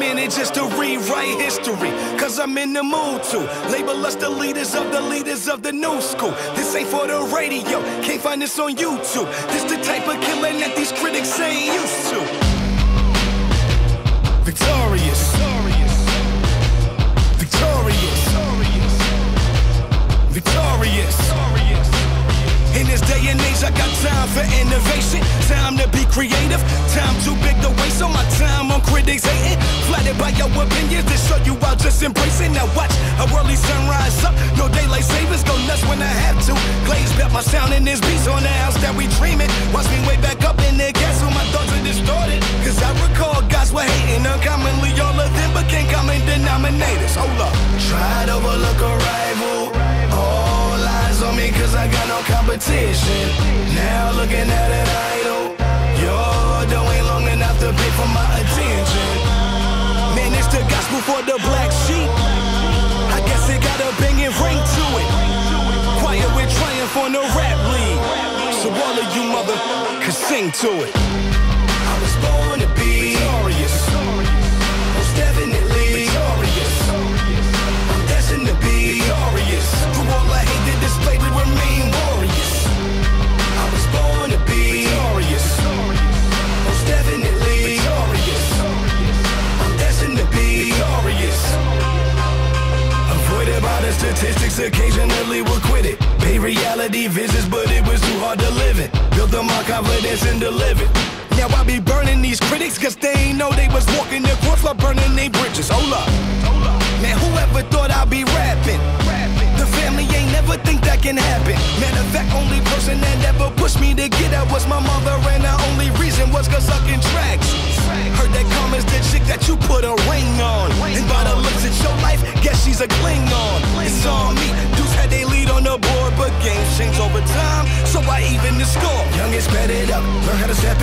just to rewrite history. Cause I'm in the mood to label us the leaders of the leaders of the new school. This ain't for the radio, can't find this on YouTube. This the type of killing that these critics ain't used to. Victorious. Victorious. Victorious. In this day and age, I got time for innovation. Time to be creative. Time too big to waste on my time on your opinions to show you I'll just embrace it. Now watch a early sunrise up. No daylight savings, go nuts when I have to. Glaze bet my sound in this beats on the house that we dreaming. Watch me way back up in the castle, my thoughts are distorted. Cause I recall guys were hating uncommonly. All of them became common denominators. Hold up. Try to overlook a rival. All eyes on me cause I got no competition. Now looking at an idol. Gospel for the black sheep. I guess it got a banging ring to it. Quiet with triumph on the rap league. So all of you mother can sing to it. Statistics, occasionally we'll quit it. Pay reality visits, but it was too hard to live it. Built up my confidence and delivered. Now I be burning these critics, cause they ain't know they was walking their course while burning their bridges. Hold up. Man, whoever thought I'd be rapping? The family ain't never think that can happen. Matter of fact, only person that ever pushed me to get out was my mother, and the only reason was cause sucking tracks. Heard it's it up. Learn how to step